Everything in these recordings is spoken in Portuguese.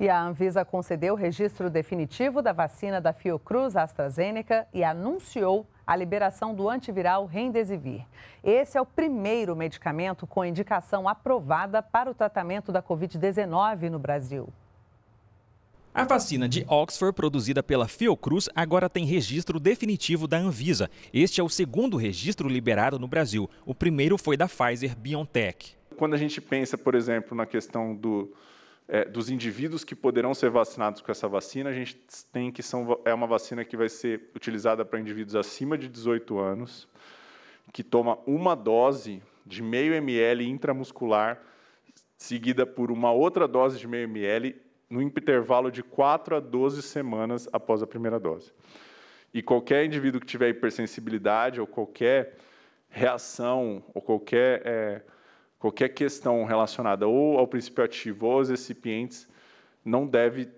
E a Anvisa concedeu o registro definitivo da vacina da Fiocruz AstraZeneca e anunciou a liberação do antiviral Remdesivir. Esse é o primeiro medicamento com indicação aprovada para o tratamento da Covid-19 no Brasil. A vacina de Oxford, produzida pela Fiocruz, agora tem registro definitivo da Anvisa. Este é o segundo registro liberado no Brasil. O primeiro foi da Pfizer BioNTech. Quando a gente pensa, por exemplo, na questão do, é, dos indivíduos que poderão ser vacinados com essa vacina, a gente tem que são, é uma vacina que vai ser utilizada para indivíduos acima de 18 anos, que toma uma dose de meio ml intramuscular, seguida por uma outra dose de meio ml no intervalo de 4 a 12 semanas após a primeira dose. E qualquer indivíduo que tiver hipersensibilidade ou qualquer reação ou qualquer é, qualquer questão relacionada ou ao princípio ativo ou aos recipientes não deve,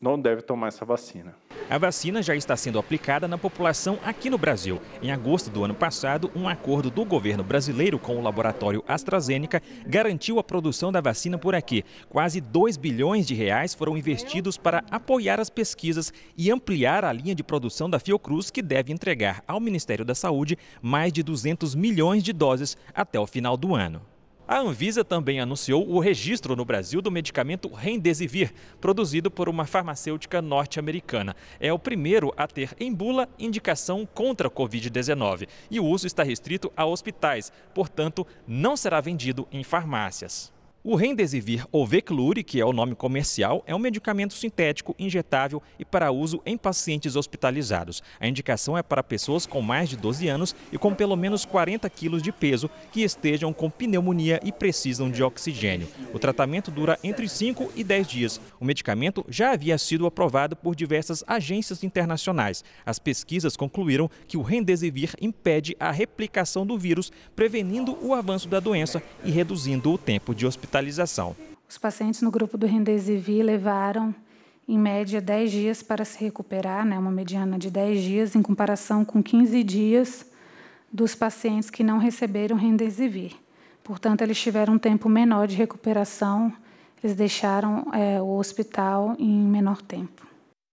não deve tomar essa vacina. A vacina já está sendo aplicada na população aqui no Brasil. Em agosto do ano passado, um acordo do governo brasileiro com o laboratório AstraZeneca garantiu a produção da vacina por aqui. Quase 2 bilhões de reais foram investidos para apoiar as pesquisas e ampliar a linha de produção da Fiocruz, que deve entregar ao Ministério da Saúde mais de 200 milhões de doses até o final do ano. A Anvisa também anunciou o registro no Brasil do medicamento Remdesivir, produzido por uma farmacêutica norte-americana. É o primeiro a ter em bula indicação contra a Covid-19 e o uso está restrito a hospitais, portanto, não será vendido em farmácias. O Remdesivir ou Veclure, que é o nome comercial, é um medicamento sintético injetável e para uso em pacientes hospitalizados. A indicação é para pessoas com mais de 12 anos e com pelo menos 40 quilos de peso que estejam com pneumonia e precisam de oxigênio. O tratamento dura entre 5 e 10 dias. O medicamento já havia sido aprovado por diversas agências internacionais. As pesquisas concluíram que o Remdesivir impede a replicação do vírus, prevenindo o avanço da doença e reduzindo o tempo de hospitalização hospitalização. Os pacientes no grupo do Remdesivir levaram, em média, 10 dias para se recuperar, né, uma mediana de 10 dias, em comparação com 15 dias dos pacientes que não receberam Remdesivir. Portanto, eles tiveram um tempo menor de recuperação, eles deixaram é, o hospital em menor tempo.